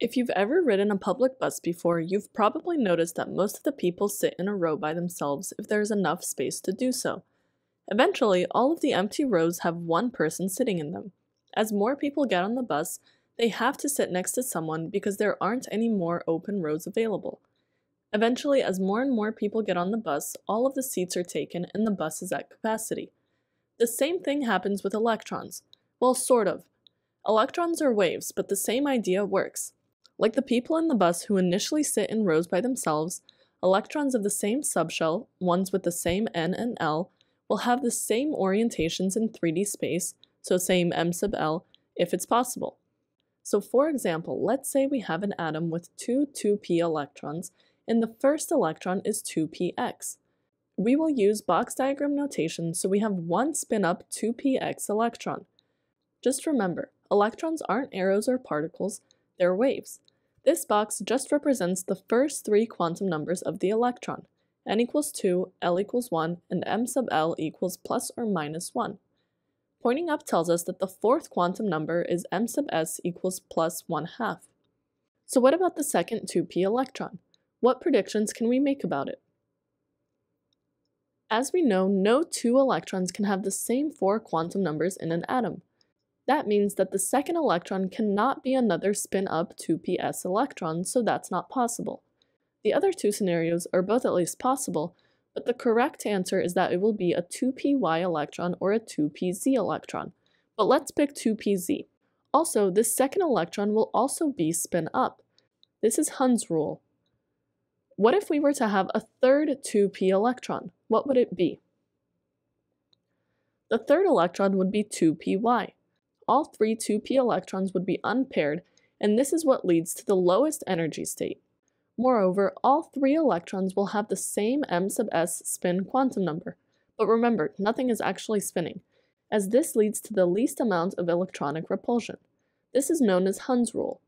If you've ever ridden a public bus before, you've probably noticed that most of the people sit in a row by themselves if there's enough space to do so. Eventually, all of the empty rows have one person sitting in them. As more people get on the bus, they have to sit next to someone because there aren't any more open rows available. Eventually, as more and more people get on the bus, all of the seats are taken and the bus is at capacity. The same thing happens with electrons. Well, sort of. Electrons are waves, but the same idea works. Like the people in the bus who initially sit in rows by themselves, electrons of the same subshell, ones with the same n and l, will have the same orientations in 3D space, so same m sub l, if it's possible. So for example, let's say we have an atom with two 2p electrons, and the first electron is 2px. We will use box diagram notation so we have one spin up 2px electron. Just remember, electrons aren't arrows or particles, they're waves. This box just represents the first three quantum numbers of the electron, n equals 2, l equals 1, and m sub l equals plus or minus 1. Pointing up tells us that the fourth quantum number is m sub s equals plus 1 half. So what about the second 2p electron? What predictions can we make about it? As we know, no two electrons can have the same four quantum numbers in an atom. That means that the second electron cannot be another spin-up 2px electron, so that's not possible. The other two scenarios are both at least possible, but the correct answer is that it will be a 2py electron or a 2pz electron. But let's pick 2pz. Also, this second electron will also be spin up. This is Hund's rule. What if we were to have a third 2p electron? What would it be? The third electron would be 2py all three 2p electrons would be unpaired, and this is what leads to the lowest energy state. Moreover, all three electrons will have the same m sub s spin quantum number. But remember, nothing is actually spinning, as this leads to the least amount of electronic repulsion. This is known as Hund's rule.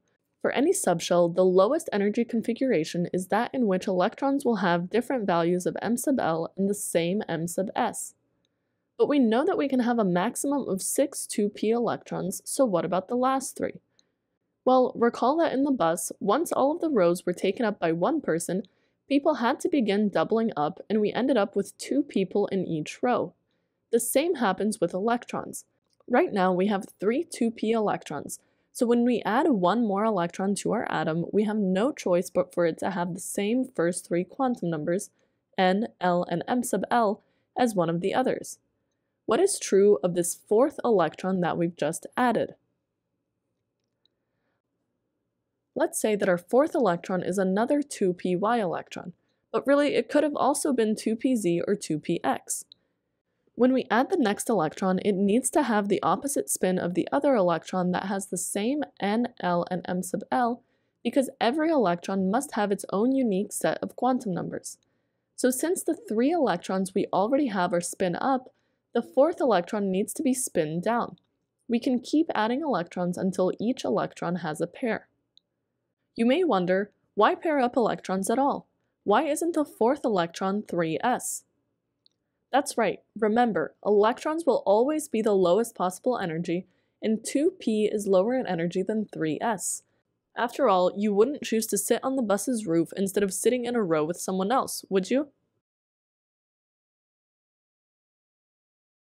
For any subshell, the lowest energy configuration is that in which electrons will have different values of m sub l and the same m sub s. But we know that we can have a maximum of six 2p electrons, so what about the last three? Well, recall that in the bus, once all of the rows were taken up by one person, people had to begin doubling up and we ended up with two people in each row. The same happens with electrons. Right now we have three 2p electrons, so when we add one more electron to our atom, we have no choice but for it to have the same first three quantum numbers, n, l, and m sub l, as one of the others. What is true of this fourth electron that we've just added? Let's say that our fourth electron is another 2py electron, but really it could have also been 2pz or 2px. When we add the next electron, it needs to have the opposite spin of the other electron that has the same n, l, and m sub l because every electron must have its own unique set of quantum numbers. So since the three electrons we already have are spin up, the fourth electron needs to be spin down. We can keep adding electrons until each electron has a pair. You may wonder, why pair up electrons at all? Why isn't the fourth electron 3s? That's right, remember, electrons will always be the lowest possible energy, and 2p is lower in energy than 3s. After all, you wouldn't choose to sit on the bus's roof instead of sitting in a row with someone else, would you?